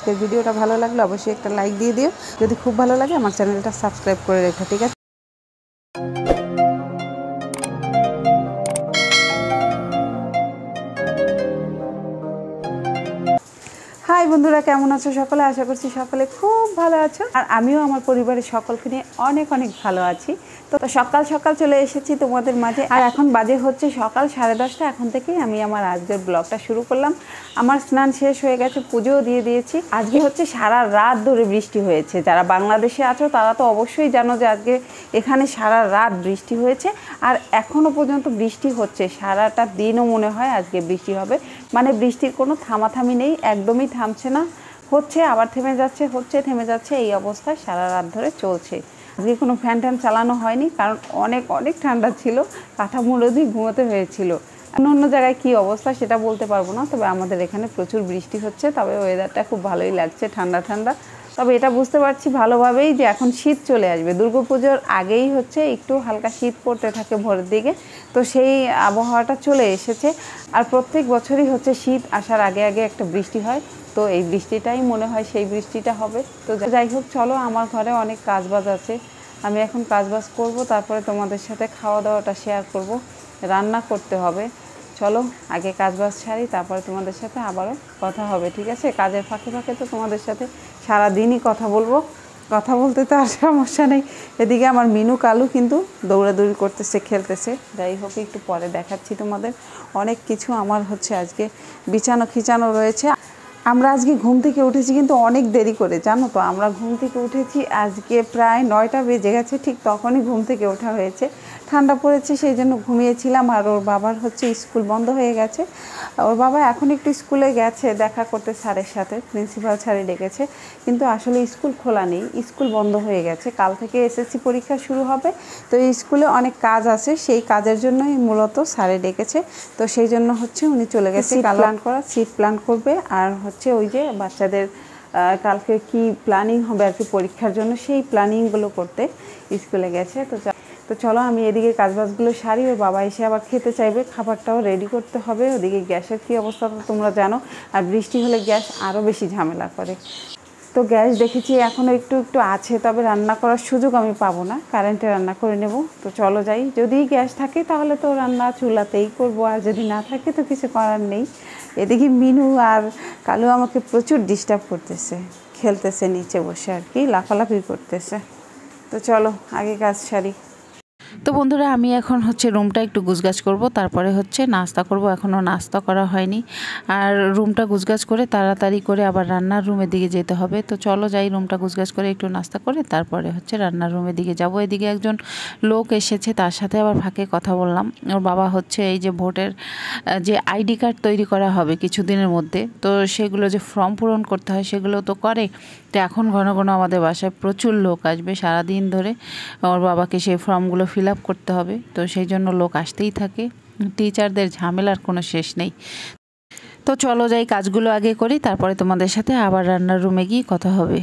আজকের ভিডিওটা ভালো লাগলে অবশ্যই একটা লাইক দিয়ে দিও। যদি খুব ভালো লাগে, আমার চ্যানেলটা সাবস্ক্রাইব করে রেখো, ঠিক আছে? হাই বন্ধুরা, কেমন আছো সকলে? আশা করছি সকলে খুব ভালো আছো। আর আমিও আমার পরিবারের সকলকে নিয়ে অনেক অনেক ভালো আছি। তো সকাল সকাল চলে এসেছি তোমাদের মাঝে। আর এখন বাজে হচ্ছে সকাল সাড়ে দশটা। এখন থেকেই আমি আমার আজকের ব্লগটা শুরু করলাম। আমার স্নান শেষ হয়ে গেছে, পুজোও দিয়ে দিয়েছি। আজকে হচ্ছে সারা রাত ধরে বৃষ্টি হয়েছে। যারা বাংলাদেশে আছো, তারা তো অবশ্যই জানো যে আজকে এখানে সারা রাত বৃষ্টি হয়েছে। আর এখনও পর্যন্ত বৃষ্টি হচ্ছে। সারাটা দিনও মনে হয় আজকে বৃষ্টি হবে। মানে বৃষ্টির কোনো থামাথামি নেই। একদমই থামছে না। হচ্ছে, আবার থেমে যাচ্ছে, হচ্ছে, থেমে যাচ্ছে, এই অবস্থায় সারা রাত ধরে চলছে। আজকে কোনো ফ্যান ট্যান চালানো হয়নি, কারণ অনেক অনেক ঠান্ডা ছিল কাঁথা মুড়ো দিয়ে ঘুমোতে হয়েছিল। অন্য অন্য জায়গায় কী অবস্থা সেটা বলতে পারব না, তবে আমাদের এখানে প্রচুর বৃষ্টি হচ্ছে, তবে ওয়েদারটা খুব ভালোই লাগছে ঠান্ডা ঠান্ডা। তবে এটা বুঝতে পারছি ভালোভাবেই যে এখন শীত চলে আসবে। দুর্গাপুজোর আগেই হচ্ছে একটু হালকা শীত পড়তে থাকে ভোরের দিকে, তো সেই আবহাওয়াটা চলে এসেছে। আর প্রত্যেক বছরই হচ্ছে শীত আসার আগে আগে একটা বৃষ্টি হয়। তো এই বৃষ্টিটাই মনে হয় সেই বৃষ্টিটা হবে। তো যাই হোক, চলো আমার ঘরে অনেক কাজবাজ আছে। আমি এখন কাজবাজ করব, তারপরে তোমাদের সাথে খাওয়া দাওয়াটা শেয়ার করব। রান্না করতে হবে। চলো, আগে কাজবাজ সারি, তারপরে তোমাদের সাথে আবারও কথা হবে, ঠিক আছে? কাজের ফাঁকে ফাঁকে তো তোমাদের সাথে সারা দিনই কথা বলব। কথা বলতে তো আর সমস্যা নেই। এদিকে আমার মিনু কালু কিন্তু দৌড়াদৌড়ি করতেছে, খেলতেছে। যাই হোক, একটু পরে দেখাচ্ছি তোমাদের। অনেক কিছু আমার হচ্ছে আজকে বিছানো খিচানো রয়েছে। আমরা আজকে ঘুম থেকে উঠেছি কিন্তু অনেক দেরি করে, জানো তো? আমরা ঘুম থেকে উঠেছি আজকে প্রায় নয়টা বেজে গেছে, ঠিক তখনই ঘুম থেকে ওঠা হয়েছে। ঠান্ডা পড়েছে সেই জন্য ঘুমিয়েছিলাম আর ওর বাবার হচ্ছে স্কুল বন্ধ হয়ে গেছে। ওর বাবা এখন একটু স্কুলে গেছে দেখা করতে স্যারের সাথে প্রিন্সিপাল স্যারে ডেকেছে। কিন্তু আসলে স্কুল খোলা নেই স্কুল বন্ধ হয়ে গেছে। কাল থেকে এসএসসি পরীক্ষা শুরু হবে তো এই স্কুলে অনেক কাজ আছে সেই কাজের জন্যই মূলত স্যারে ডেকেছে। তো সেই জন্য হচ্ছে উনি চলে গেছে প্ল্যান করা সিট প্ল্যান করবে। আর হচ্ছে ওই যে বাচ্চাদের কালকে কি প্ল্যানিং হবে আর কি পরীক্ষার জন্য সেই প্ল্যানিংগুলো করতে স্কুলে গেছে। তো তো চলো আমি এদিকে কাজবাজগুলো সারি ওর বাবা এসে আবার খেতে চাইবে, খাবারটাও রেডি করতে হবে। ওদিকে গ্যাসের কী অবস্থা তো তোমরা জানো, আর বৃষ্টি হলে গ্যাস আরও বেশি ঝামেলা করে। তো গ্যাস দেখেছি এখনও একটু একটু আছে, তবে রান্না করার সুযোগ আমি পাবো না কারেন্টে রান্না করে নেব। তো চলো যাই, যদি গ্যাস থাকে তাহলে তো রান্না চুলাতেই করব, আর যদি না থাকে তো কিছু করার নেই। এদিকে মিনু আর কালু আমাকে প্রচুর ডিস্টার্ব করতেছে, খেলতেছে নিচে বসে আর কি, লাফালাফি করতেছে। তো চলো, আগে কাজ সারি। তো বন্ধুরা, আমি এখন হচ্ছে রুমটা একটু গুছগাছ করব, তারপরে হচ্ছে নাস্তা করব এখনও নাস্তা করা হয়নি। আর রুমটা গুছগাছ করে তাড়াতাড়ি করে আবার রান্নার রুমের দিকে যেতে হবে। তো চলো যাই রুমটা গুছগাছ করে একটু নাস্তা করে, তারপরে হচ্ছে রান্নার রুমের দিকে যাব। এদিকে একজন লোক এসেছে, তার সাথে আবার ফাঁকে কথা বললাম। ওর বাবা হচ্ছে এই যে ভোটের যে আইডি কার্ড তৈরি করা হবে কিছুদিনের মধ্যে, তো সেগুলো যে ফর্ম পূরণ করতে হয় সেগুলো তো করে। তো এখন ঘন ঘন আমাদের বাসায় প্রচুর লোক আসবে সারাদিন ধরে। ওর বাবাকে সেই ফর্মগুলো ফিল আপ করতে হবে। তো সেই জন্য লোক আসতেই থাকে। টিচারদের ঝামেলার কোনো শেষ নেই। তো চলো যাই, কাজগুলো আগে করি, তারপরে তোমাদের সাথে আবার রান্নার রুমে গিয়ে কথা হবে।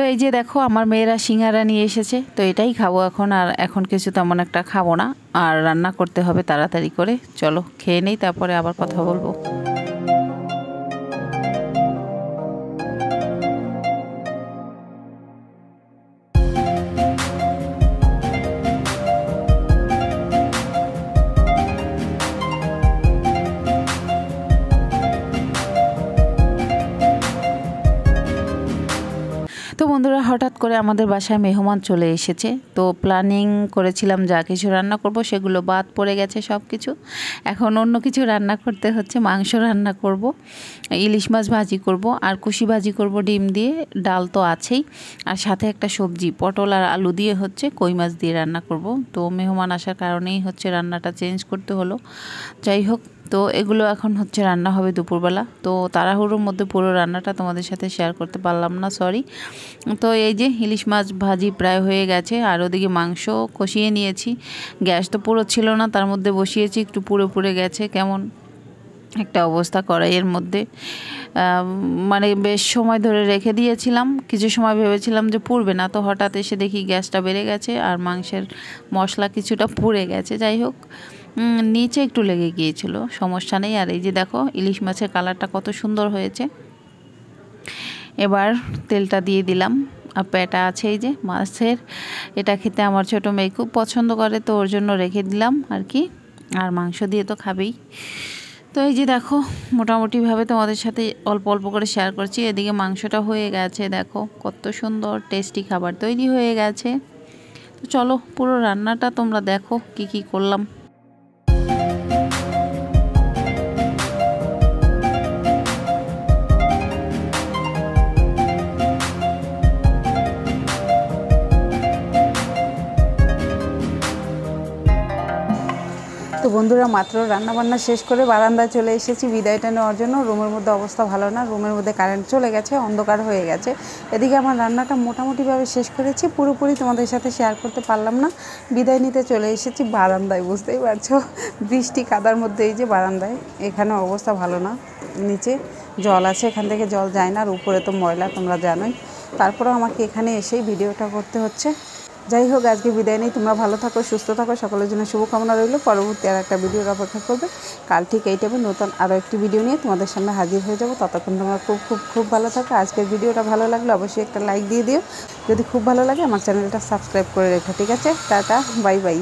তো এই যে দেখো, আমার মেয়েরা সিঙ্গারা নিয়ে এসেছে, তো এটাই খাব এখন, আর এখন কিছু তেমন একটা খাব না। আর রান্না করতে হবে তাড়াতাড়ি করে। চলো, খেয়ে নেই, তারপরে আবার কথা বলব। হঠাৎ করে আমাদের বাসায় মেহমান চলে এসেছে। তো প্ল্যানিং করেছিলাম যা কিছু রান্না করব, সেগুলো বাদ পড়ে গেছে সব কিছু এখন অন্য কিছু রান্না করতে হচ্ছে, মাংস রান্না করব, ইলিশ মাছ ভাজি করব, আর কুশি ভাজি করব, ডিম দিয়ে, ডাল তো আছেই। আর সাথে একটা সবজি, পটল আর আলু দিয়ে হচ্ছে কই মাছ দিয়ে রান্না করব। তো মেহমান আসার কারণেই হচ্ছে রান্নাটা চেঞ্জ করতে হলো। যাই হোক তো এগুলো এখন হচ্ছে রান্না হবে দুপুরবেলা। তো তাড়াহুড়োর মধ্যে পুরো রান্নাটা তোমাদের সাথে শেয়ার করতে পারলাম না সরি তো এই যে ইলিশ মাছ ভাজি প্রায় হয়ে গেছে, আর ওদিকে মাংস কষিয়ে নিয়েছি। গ্যাস তো পুরো ছিল না, তার মধ্যে বসিয়েছি, একটু পুড়ে পুড়ে গেছে, কেমন একটা অবস্থা কড়াইয়ের মধ্যে। মানে বেশ সময় ধরে রেখে দিয়েছিলাম, কিছু সময় ভেবেছিলাম যে পুড়বে না, তো হঠাৎ এসে দেখি গ্যাসটা বেড়ে গেছে, আর মাংসের মশলা কিছুটা পুড়ে গেছে, যাই হোক। নিচে একটু লেগে গিয়েছিল, সমস্যা নেই। আর এই যে দেখো, ইলিশ মাছের কালারটা কত সুন্দর হয়েছে। এবার তেলটা দিয়ে দিলাম। আর প্যাটা আছে এই যে মাছের। এটা খেতে আমার ছোটো মেয়ে খুব পছন্দ করে, তো ওর জন্য রেখে দিলাম আর কি। আর মাংস দিয়ে তো খাবেই। তো এই যে দেখো, মোটামুটিভাবে তোমাদের সাথে অল্প অল্প করে শেয়ার করছি। এদিকে মাংসটা হয়ে গেছে, দেখো কত সুন্দর টেস্টি খাবার তৈরি হয়ে গেছে। তো চলো পুরো রান্নাটা তোমরা দেখো কি কি করলাম। তো বন্ধুরা মাত্র রান্না বান্না শেষ করে বারান্দায় চলে এসেছি। বিদায়টা নেওয়ার জন্য রুমের মধ্যে অবস্থা ভালো না। রুমের মধ্যে কারেন্ট চলে গেছে, অন্ধকার হয়ে গেছে। এদিকে আমার রান্নাটা মোটামুটিভাবে শেষ করেছি। পুরোপুরি তোমাদের সাথে শেয়ার করতে পারলাম না। বিদায় নিতে চলে এসেছি বারান্দায়, বুঝতেই পারছ? বৃষ্টি কাদার মধ্যে এই যে বারান্দায় এখানে অবস্থা ভালো না। নিচে জল আছে, এখান থেকে জল যায় না। আর উপরে তো ময়লা, তোমরা জানোই। তারপরেও আমাকে এখানে এসেই ভিডিওটা করতে হচ্ছে। যাই হোক, আজকে বিদায় নেই। তোমরা ভালো থাকো, সুস্থ থাকো, সকলের জন্য শুভকামনা রইল। পরবর্তী আর একটা ভিডিওর অপেক্ষা করবে। কাল ঠিক এই টাইমে নতুন আরও একটি ভিডিও নিয়ে তোমাদের সামনে হাজির হয়ে যাব। ততক্ষণ তোমরা খুব খুব খুব ভালো থাকো। আজকের ভিডিওটা ভালো লাগলে অবশ্যই একটা লাইক দিয়ে দিও। যদি খুব ভালো লাগে, আমার চ্যানেলটা সাবস্ক্রাইব করে রেখো, ঠিক আছে? Tata bye bye